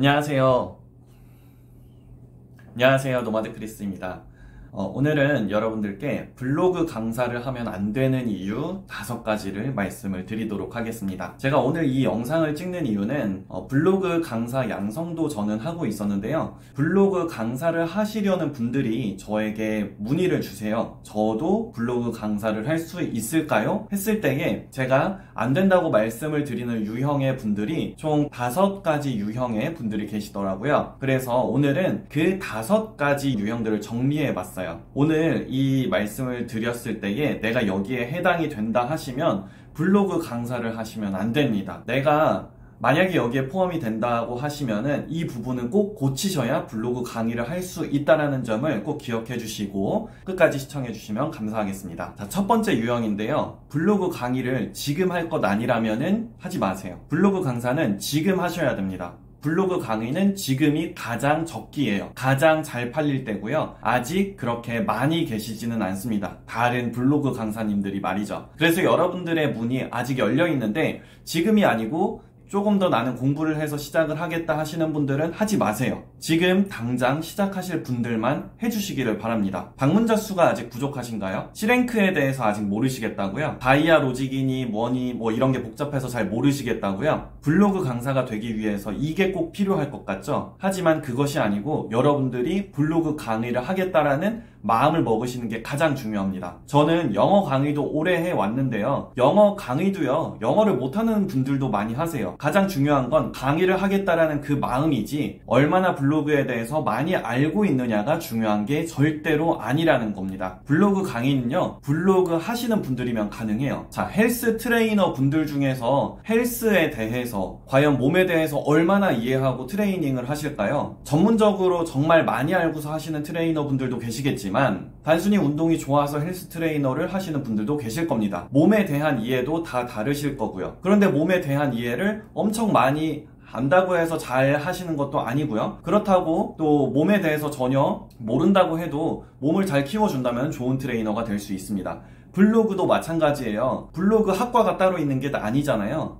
안녕하세요. 안녕하세요. 노마드 크리스입니다. 어, 오늘은 여러분들께 블로그 강사를 하면 안 되는 이유 다섯 가지를 말씀을 드리도록 하겠습니다. 제가 오늘 이 영상을 찍는 이유는 어, 블로그 강사 양성도 저는 하고 있었는데요. 블로그 강사를 하시려는 분들이 저에게 문의를 주세요. 저도 블로그 강사를 할 수 있을까요? 했을 때에 제가 안 된다고 말씀을 드리는 유형의 분들이 총 다섯 가지 유형의 분들이 계시더라고요. 그래서 오늘은 그 다섯 가지 유형들을 정리해 봤어요. 있어요. 오늘 이 말씀을 드렸을 때에 내가 여기에 해당이 된다 하시면 블로그 강사를 하시면 안 됩니다. 내가 만약에 여기에 포함이 된다고 하시면은 이 부분은 꼭 고치셔야 블로그 강의를 할 수 있다라는 점을 꼭 기억해 주시고 끝까지 시청해 주시면 감사하겠습니다. 자, 첫 번째 유형인데요. 블로그 강의를 지금 할 것 아니라면은 하지 마세요. 블로그 강사는 지금 하셔야 됩니다. 블로그 강의는 지금이 가장 적기예요. 가장 잘 팔릴 때고요. 아직 그렇게 많이 계시지는 않습니다. 다른 블로그 강사님들이 말이죠. 그래서 여러분들의 문이 아직 열려 있는데 지금이 아니고 조금 더 나는 공부를 해서 시작을 하겠다 하시는 분들은 하지 마세요. 지금 당장 시작하실 분들만 해주시기를 바랍니다. 방문자 수가 아직 부족하신가요? C랭크에 대해서 아직 모르시겠다고요? 다이아 로직이니 뭐니 뭐 이런 게 복잡해서 잘 모르시겠다고요? 블로그 강사가 되기 위해서 이게 꼭 필요할 것 같죠? 하지만 그것이 아니고 여러분들이 블로그 강의를 하겠다라는 마음을 먹으시는 게 가장 중요합니다. 저는 영어 강의도 오래 해 왔는데요. 영어 강의도요. 영어를 못하는 분들도 많이 하세요. 가장 중요한 건 강의를 하겠다라는 그 마음이지 얼마나 블로그에 대해서 많이 알고 있느냐가 중요한 게 절대로 아니라는 겁니다. 블로그 강의는요. 블로그 하시는 분들이면 가능해요. 자, 헬스 트레이너 분들 중에서 헬스에 대해서 과연 몸에 대해서 얼마나 이해하고 트레이닝을 하실까요? 전문적으로 정말 많이 알고서 하시는 트레이너 분들도 계시겠지 있지만 단순히 운동이 좋아서 헬스 트레이너를 하시는 분들도 계실 겁니다. 몸에 대한 이해도 다 다르실 거고요. 그런데 몸에 대한 이해를 엄청 많이 안다고 해서 잘 하시는 것도 아니고요. 그렇다고 또 몸에 대해서 전혀 모른다고 해도 몸을 잘 키워준다면 좋은 트레이너가 될 수 있습니다. 블로그도 마찬가지예요. 블로그 학과가 따로 있는 게 아니잖아요.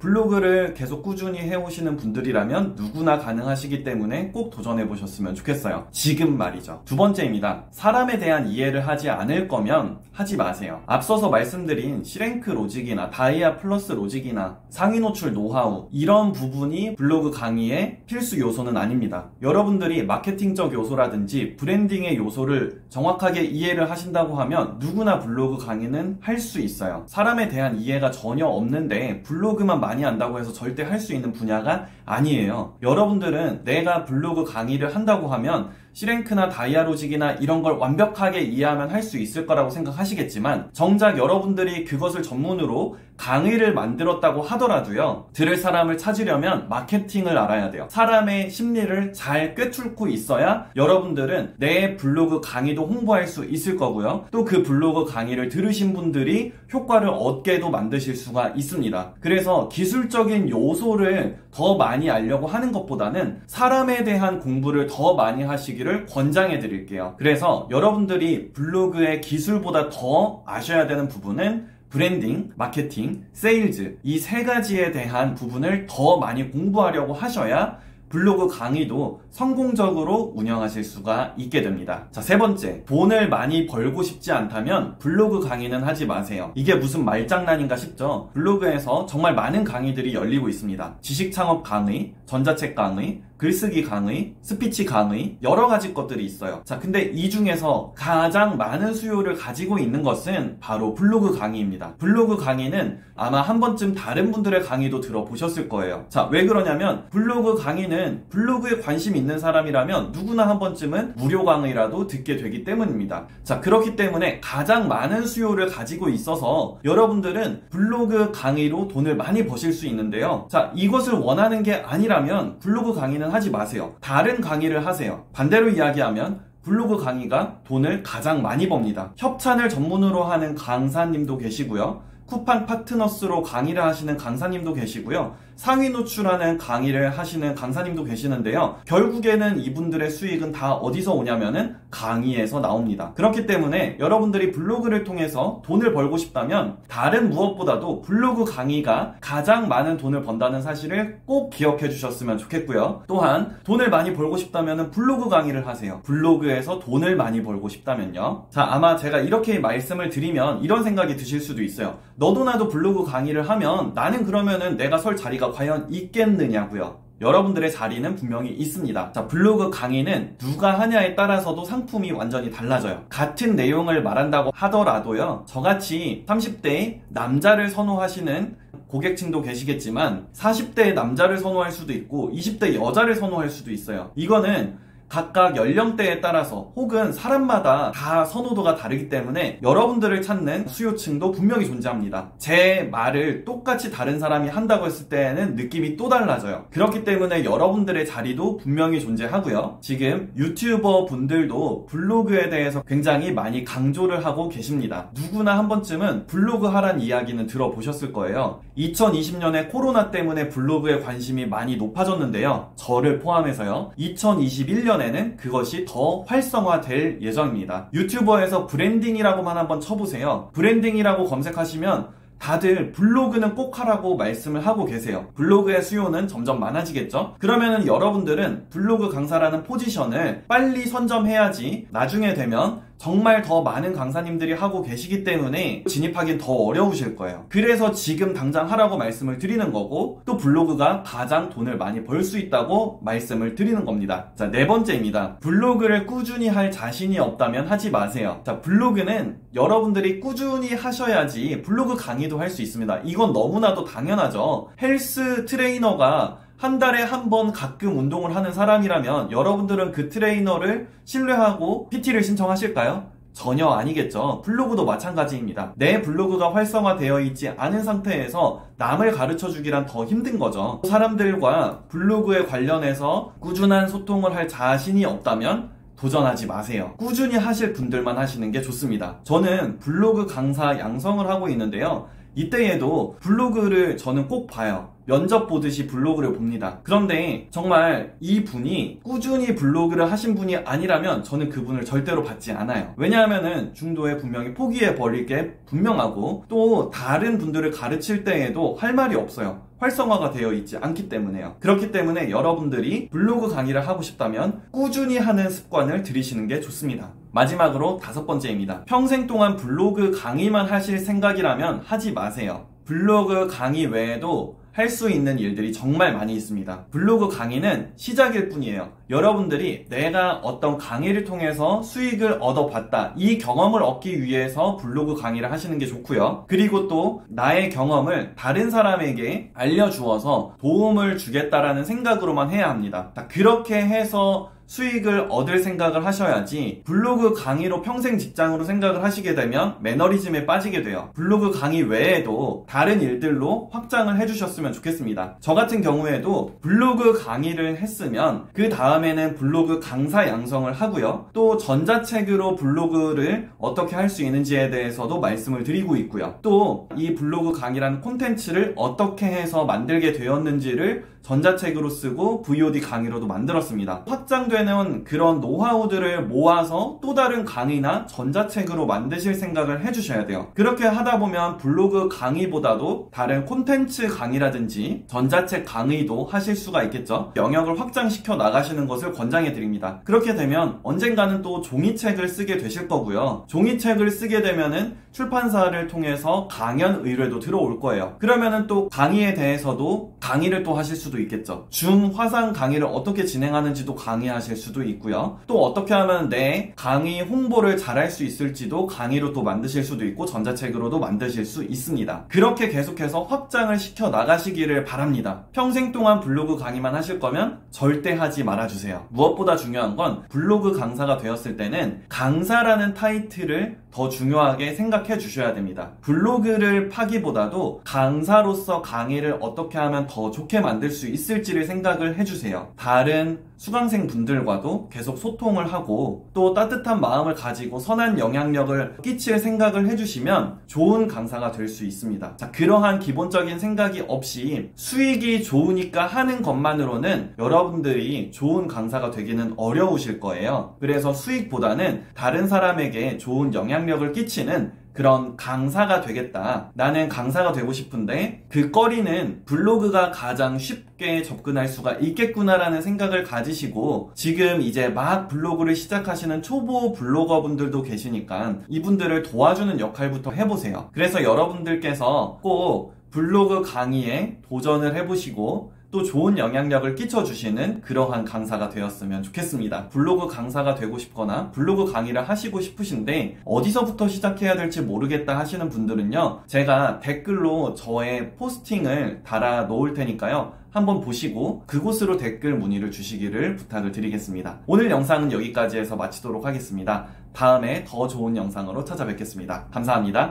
블로그를 계속 꾸준히 해오시는 분들이라면 누구나 가능하시기 때문에 꼭 도전해 보셨으면 좋겠어요. 지금 말이죠. 두 번째입니다. 사람에 대한 이해를 하지 않을 거면 하지 마세요. 앞서서 말씀드린 C-Rank logic이나 D.I.A. 플러스 logic이나 상위 노출 노하우 이런 부분이 블로그 강의의 필수 요소는 아닙니다. 여러분들이 마케팅적 요소라든지 branding의 요소를 정확하게 이해를 하신다고 하면 누구나 블로그 강의는 할 수 있어요. 사람에 대한 이해가 전혀 없는데 블로그만 많이 한다고 해서 절대 할 수 있는 분야가 아니에요. 여러분들은 내가 블로그 강의를 한다고 하면 C-Rank나 D.I.A. logic이나 이런 걸 완벽하게 이해하면 할 수 있을 거라고 생각하시겠지만 정작 여러분들이 그것을 전문으로 강의를 만들었다고 하더라도요 들을 사람을 찾으려면 마케팅을 알아야 돼요. 사람의 심리를 잘 꿰뚫고 있어야 여러분들은 내 블로그 강의도 홍보할 수 있을 거고요. 또 그 블로그 강의를 들으신 분들이 효과를 얻게도 만드실 수가 있습니다. 그래서 기술적인 요소를 더 많이 알려고 하는 것보다는 사람에 대한 공부를 더 많이 하시기 주기를 권장해 드릴게요. 그래서 여러분들이 블로그의 기술보다 더 아셔야 되는 부분은 브랜딩, 마케팅, 세일즈 이 세 가지에 대한 부분을 더 많이 공부하려고 하셔야 블로그 강의도 성공적으로 운영하실 수가 있게 됩니다. 자, 세 번째. 돈을 많이 벌고 싶지 않다면 블로그 강의는 하지 마세요. 이게 무슨 말장난인가 싶죠? 블로그에서 정말 많은 강의들이 열리고 있습니다. 지식 창업 강의, 전자책 강의, 글쓰기 강의, 스피치 강의, 여러 가지 것들이 있어요. 자, 근데 이 중에서 가장 많은 수요를 가지고 있는 것은 바로 블로그 강의입니다. 블로그 강의는 아마 한 번쯤 다른 분들의 강의도 들어보셨을 거예요. 자, 왜 그러냐면 블로그 강의는 블로그에 관심 있는 사람이라면 누구나 한 번쯤은 무료 강의라도 듣게 되기 때문입니다. 자, 그렇기 때문에 가장 많은 수요를 가지고 있어서 여러분들은 블로그 강의로 돈을 많이 버실 수 있는데요. 자, 이것을 원하는 게 아니라면 블로그 강의는 하지 마세요. 다른 강의를 하세요. 반대로 이야기하면 블로그 강의가 돈을 가장 많이 법니다. 협찬을 전문으로 하는 강사님도 계시고요. 쿠팡 파트너스로 강의를 하시는 강사님도 계시고요. 상위 노출하는 강의를 하시는 강사님도 계시는데요. 결국에는 이분들의 수익은 다 어디서 오냐면은 강의에서 나옵니다. 그렇기 때문에 여러분들이 블로그를 통해서 돈을 벌고 싶다면 다른 무엇보다도 블로그 강의가 가장 많은 돈을 번다는 사실을 꼭 기억해 주셨으면 좋겠고요. 또한 돈을 많이 벌고 싶다면 블로그 강의를 하세요. 블로그에서 돈을 많이 벌고 싶다면요. 자, 아마 제가 이렇게 말씀을 드리면 이런 생각이 드실 수도 있어요. 너도 나도 블로그 강의를 하면 나는 그러면은 내가 설 자리가 과연 있겠느냐고요. 여러분들의 자리는 분명히 있습니다. 자, 블로그 강의는 누가 하냐에 따라서도 상품이 완전히 달라져요. 같은 내용을 말한다고 하더라도요. 저같이 30대 남자를 선호하시는 고객층도 계시겠지만 40대의 남자를 선호할 수도 있고 20대 여자를 선호할 수도 있어요. 이거는 각각 연령대에 따라서 혹은 사람마다 다 선호도가 다르기 때문에 여러분들을 찾는 수요층도 분명히 존재합니다. 제 말을 똑같이 다른 사람이 한다고 했을 때는 느낌이 또 달라져요. 그렇기 때문에 여러분들의 자리도 분명히 존재하고요. 지금 유튜버 분들도 블로그에 대해서 굉장히 많이 강조를 하고 계십니다. 누구나 한 번쯤은 블로그 하란 이야기는 들어보셨을 거예요. 2020년에 코로나 때문에 블로그에 관심이 많이 높아졌는데요. 저를 포함해서요. 2021년 내년에는 그것이 더 활성화될 예정입니다. 유튜브에서 branding이라고만 한번 쳐보세요. branding이라고 검색하시면 다들 블로그는 꼭 하라고 말씀을 하고 계세요. 블로그의 수요는 점점 많아지겠죠? 그러면은 여러분들은 블로그 강사라는 포지션을 빨리 선점해야지 나중에 되면 정말 더 많은 강사님들이 하고 계시기 때문에 진입하기는 더 어려우실 거예요. 그래서 지금 당장 하라고 말씀을 드리는 거고 또 블로그가 가장 돈을 많이 벌 수 있다고 말씀을 드리는 겁니다. 자, 네 번째입니다. 블로그를 꾸준히 할 자신이 없다면 하지 마세요. 자, 블로그는 여러분들이 꾸준히 하셔야지 블로그 강의도 할 수 있습니다. 이건 너무나도 당연하죠. 헬스 트레이너가 한 달에 한 번 가끔 운동을 하는 사람이라면 여러분들은 그 트레이너를 신뢰하고 PT를 신청하실까요? 전혀 아니겠죠. 블로그도 마찬가지입니다. 내 블로그가 활성화되어 있지 않은 상태에서 남을 가르쳐 주기란 더 힘든 거죠. 사람들과 블로그에 관련해서 꾸준한 소통을 할 자신이 없다면 도전하지 마세요. 꾸준히 하실 분들만 하시는 게 좋습니다. 저는 블로그 강사 양성을 하고 있는데요. 이때에도 블로그를 저는 꼭 봐요. 면접 보듯이 블로그를 봅니다. 그런데 정말 이 분이 꾸준히 블로그를 하신 분이 아니라면 저는 그분을 절대로 받지 않아요. 왜냐하면은 중도에 분명히 포기해 버릴 게 분명하고 또 다른 분들을 가르칠 때에도 할 말이 없어요. 활성화가 되어 있지 않기 때문에요. 그렇기 때문에 여러분들이 블로그 강의를 하고 싶다면 꾸준히 하는 습관을 들이시는 게 좋습니다. 마지막으로 다섯 번째입니다. 평생 동안 블로그 강의만 하실 생각이라면 하지 마세요. 블로그 강의 외에도 할 수 있는 일들이 정말 많이 있습니다. 블로그 강의는 시작일 뿐이에요. 여러분들이 내가 어떤 강의를 통해서 수익을 얻어봤다. 이 경험을 얻기 위해서 블로그 강의를 하시는 게 좋고요. 그리고 또 나의 경험을 다른 사람에게 알려주어서 도움을 주겠다라는 생각으로만 해야 합니다. 그렇게 해서 수익을 얻을 생각을 하셔야지 블로그 강의로 평생 직장으로 생각을 하시게 되면 매너리즘에 빠지게 돼요. 블로그 강의 외에도 다른 일들로 확장을 해주셨으면 좋겠습니다. 저 같은 경우에도 블로그 강의를 했으면 그 다음에는 블로그 강사 양성을 하고요. 또 전자책으로 블로그를 어떻게 할 수 있는지에 대해서도 말씀을 드리고 있고요. 또 이 블로그 강의라는 콘텐츠를 어떻게 해서 만들게 되었는지를 전자책으로 쓰고 VOD 강의로도 만들었습니다. 확장되는 그런 노하우들을 모아서 또 다른 강의나 전자책으로 만드실 생각을 해주셔야 돼요. 그렇게 하다 보면 블로그 강의보다도 다른 콘텐츠 강의라든지 전자책 강의도 하실 수가 있겠죠. 영역을 확장시켜 나가시는 것을 권장해 드립니다. 그렇게 되면 언젠가는 또 종이책을 쓰게 되실 거고요. 종이책을 쓰게 되면은 출판사를 통해서 강연 의뢰도 들어올 거예요. 그러면은 또 강의에 대해서도 강의를 또 하실 수도 있겠죠. 중화상 강의를 어떻게 진행하는지도 강의하실 수도 있고요. 또 어떻게 하면 내 강의 홍보를 잘할 수 있을지도 강의로 또 만드실 수도 있고 전자책으로도 만드실 수 있습니다. 그렇게 계속해서 확장을 시켜 나가시기를 바랍니다. 평생 동안 블로그 강의만 하실 거면 절대 하지 말아주세요. 무엇보다 중요한 건 블로그 강사가 되었을 때는 강사라는 타이틀을 더 중요하게 생각해 주셔야 됩니다. 블로그를 파기보다도 강사로서 강의를 어떻게 하면 더 좋게 만들 수수 있을지를 생각을 해주세요. 다른 수강생 분들과도 계속 소통을 하고 또 따뜻한 마음을 가지고 선한 영향력을 끼칠 생각을 해주시면 좋은 강사가 될 수 있습니다. 자, 그러한 기본적인 생각이 없이 수익이 좋으니까 하는 것만으로는 여러분들이 좋은 강사가 되기는 어려우실 거예요. 그래서 수익보다는 다른 사람에게 좋은 영향력을 끼치는 그런 강사가 되겠다. 나는 강사가 되고 싶은데 그 거리는 블로그가 가장 쉽게 접근할 수가 있겠구나라는 생각을 가지시고 지금 이제 막 블로그를 시작하시는 초보 블로거 분들도 계시니까 이분들을 도와주는 역할부터 해보세요. 그래서 여러분들께서 꼭 블로그 강의에 도전을 해보시고 또 좋은 영향력을 끼쳐주시는 그러한 강사가 되었으면 좋겠습니다. 블로그 강사가 되고 싶거나 블로그 강의를 하시고 싶으신데 어디서부터 시작해야 될지 모르겠다 하시는 분들은요. 제가 댓글로 저의 포스팅을 달아 놓을 테니까요. 한번 보시고 그곳으로 댓글 문의를 주시기를 부탁을 드리겠습니다. 오늘 영상은 여기까지 해서 마치도록 하겠습니다. 다음에 더 좋은 영상으로 찾아뵙겠습니다. 감사합니다.